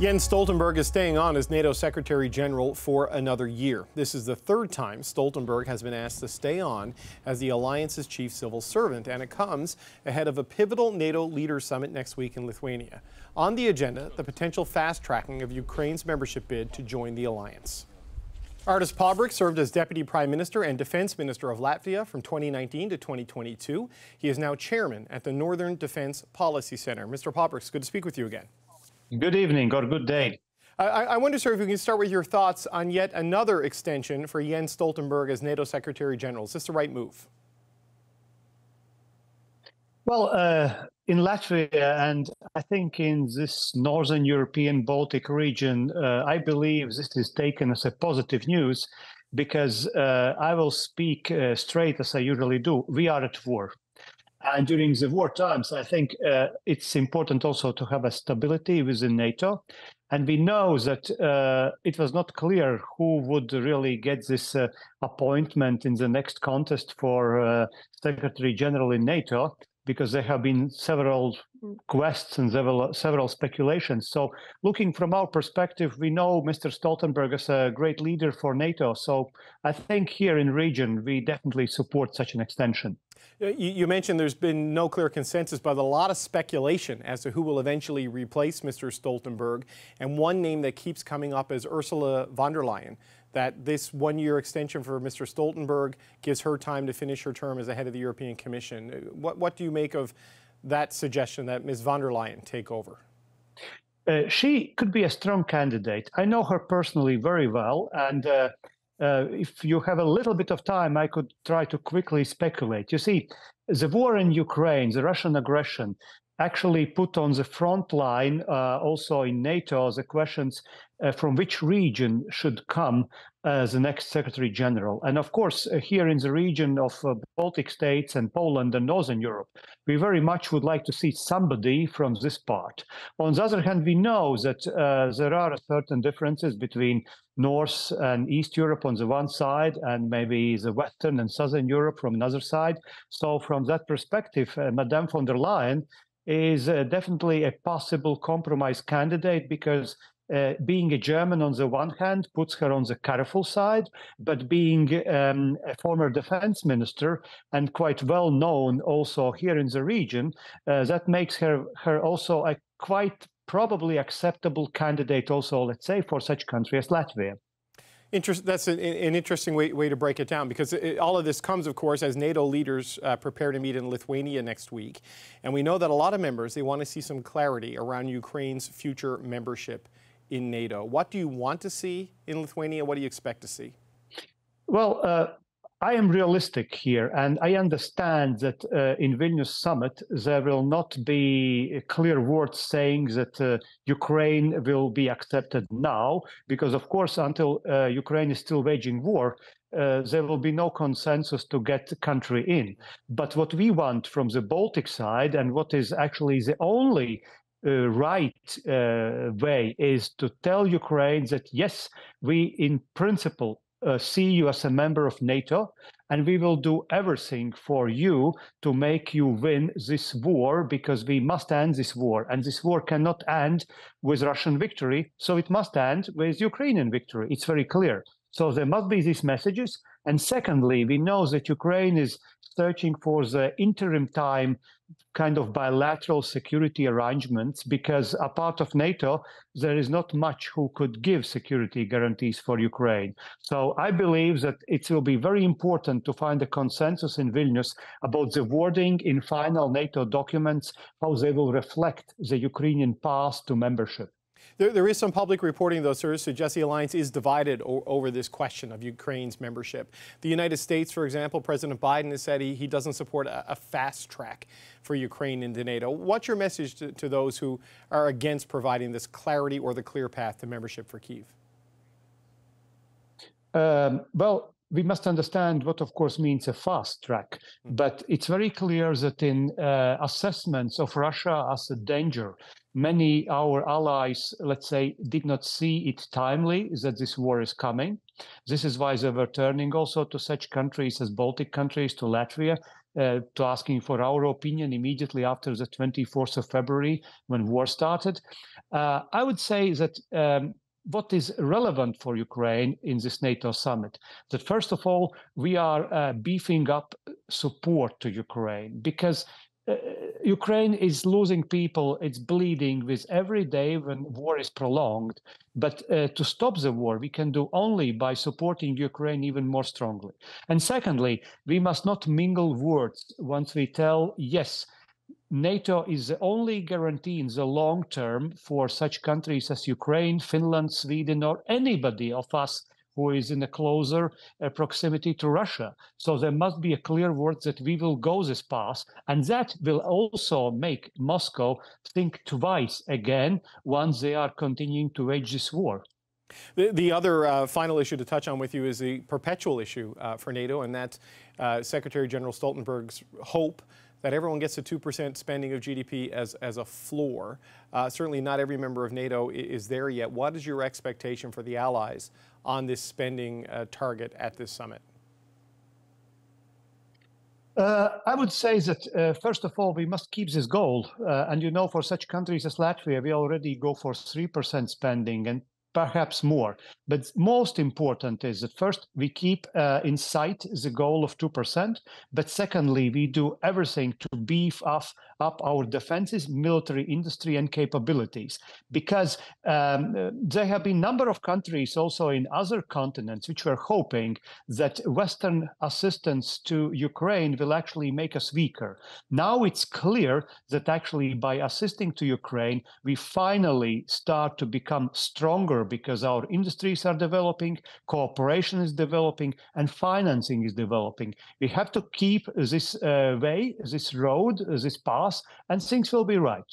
Jens Stoltenberg is staying on as NATO Secretary General for another year. This is the third time Stoltenberg has been asked to stay on as the alliance's chief civil servant, and it comes ahead of a pivotal NATO leaders summit next week in Lithuania. On the agenda, the potential fast tracking of Ukraine's membership bid to join the alliance. Artis Pabriks served as Deputy Prime Minister and Defense Minister of Latvia from 2019 to 2022. He is now chairman at the Northern Defense Policy Center. Mr. Pabriks, good to speak with you again. Good evening or a good day. I, I wonder, sir, if we can start with your thoughts on yet another extension for Jens Stoltenberg as NATO Secretary General. Is this the right move? Well, uh, in Latvia and I think in this Northern European Baltic region, uh, I believe this is taken as a positive news because uh, I will speak uh, straight as I usually do. We are at war. And during the war times, I think uh, it's important also to have a stability within NATO. And we know that uh, it was not clear who would really get this uh, appointment in the next contest for uh, Secretary General in NATO, because there have been several quests and several, several speculations. So, looking from our perspective, we know Mr. Stoltenberg is a great leader for NATO. So, I think here in region, we definitely support such an extension. You mentioned there's been no clear consensus, but a lot of speculation as to who will eventually replace Mr. Stoltenberg. And one name that keeps coming up is Ursula von der Leyen, that this one year extension for Mr. Stoltenberg gives her time to finish her term as the head of the European Commission. What, what do you make of that suggestion that Ms. von der Leyen take over? Uh, she could be a strong candidate. I know her personally very well, and uh, uh, if you have a little bit of time, I could try to quickly speculate. You see, the war in Ukraine, the Russian aggression, actually put on the front line, uh, also in NATO, the questions uh, from which region should come as the next Secretary General. And of course, uh, here in the region of uh, Baltic states and Poland and Northern Europe, we very much would like to see somebody from this part. On the other hand, we know that uh, there are certain differences between North and East Europe on the one side, and maybe the Western and Southern Europe from another side. So, from that perspective, uh, Madame von der Leyen is uh, definitely a possible compromise candidate because uh, being a German on the one hand puts her on the careful side, but being um, a former defense minister and quite well known also here in the region, uh, that makes her her also a quite probably acceptable candidate also, let's say, for such country as Latvia. Interest, that's an, an interesting way, way, to break it down because it, all of this comes, of course, as NATO leaders uh, prepare to meet in Lithuania next week. And we know that a lot of members, they want to see some clarity around Ukraine's future membership in NATO. What do you want to see in Lithuania? What do you expect to see? Well, uh, I am realistic here, and I understand that uh, in Vilnius summit there will not be clear words saying that uh, Ukraine will be accepted now, because of course, until uh, Ukraine is still waging war, uh, there will be no consensus to get the country in. But what we want from the Baltic side, and what is actually the only right uh, way is to tell Ukraine that yes, we in principle uh, see you as a member of NATO, and we will do everything for you to make you win this war because we must end this war. And this war cannot end with Russian victory, so it must end with Ukrainian victory. It's very clear. So there must be these messages. And secondly, we know that Ukraine is searching for the interim time kind of bilateral security arrangements because a part of NATO, there is not much who could give security guarantees for Ukraine. So I believe that it will be very important to find a consensus in Vilnius about the wording in final NATO documents, how they will reflect the Ukrainian path to membership. There, there is some public reporting, though, sir, suggests the alliance is divided over this question of Ukraine's membership. The United States, for example, President Biden has said he, he doesn't support a, a fast track for Ukraine into NATO. What's your message to, to those who are against providing this clarity or the clear path to membership for Kiev? Um, well, we must understand what, of course, means a fast track. Mm. But it's very clear that in uh, assessments of Russia as a danger, many our allies, let's say, did not see it timely that this war is coming. This is why they were turning also to such countries as Baltic countries, to Latvia, uh, to asking for our opinion immediately after the 24th of February when war started. Uh, I would say that um, what is relevant for Ukraine in this NATO summit. That first of all, we are uh, beefing up support to Ukraine because uh, Ukraine is losing people, it's bleeding with every day when war is prolonged. But uh, to stop the war, we can do only by supporting Ukraine even more strongly. And secondly, we must not mingle words once we tell, yes, NATO is the only guarantee in the long term for such countries as Ukraine, Finland, Sweden, or anybody of us who is in a closer uh, proximity to Russia. So there must be a clear word that we will go this path, and that will also make Moscow think twice again once they are continuing to wage this war. The, the other uh, final issue to touch on with you is the perpetual issue uh, for NATO, and that's uh, Secretary General Stoltenberg's hope that everyone gets a 2% spending of GDP as, as a floor. Uh, certainly not every member of NATO is there yet. What is your expectation for the allies on this spending uh, target at this summit? Uh, I would say that, uh, first of all, we must keep this goal. Uh, and you know, for such countries as Latvia, we already go for 3% spending. And perhaps more. But most important is that first we keep uh, in sight the goal of 2%, but secondly, we do everything to beef up, up our defenses, military industry and capabilities. Because um, there have been a number of countries also in other continents which were hoping that Western assistance to Ukraine will actually make us weaker. Now it's clear that actually by assisting to Ukraine, we finally start to become stronger because our industries are developing, cooperation is developing, and financing is developing. We have to keep this uh, way, this road, this path, and things will be right.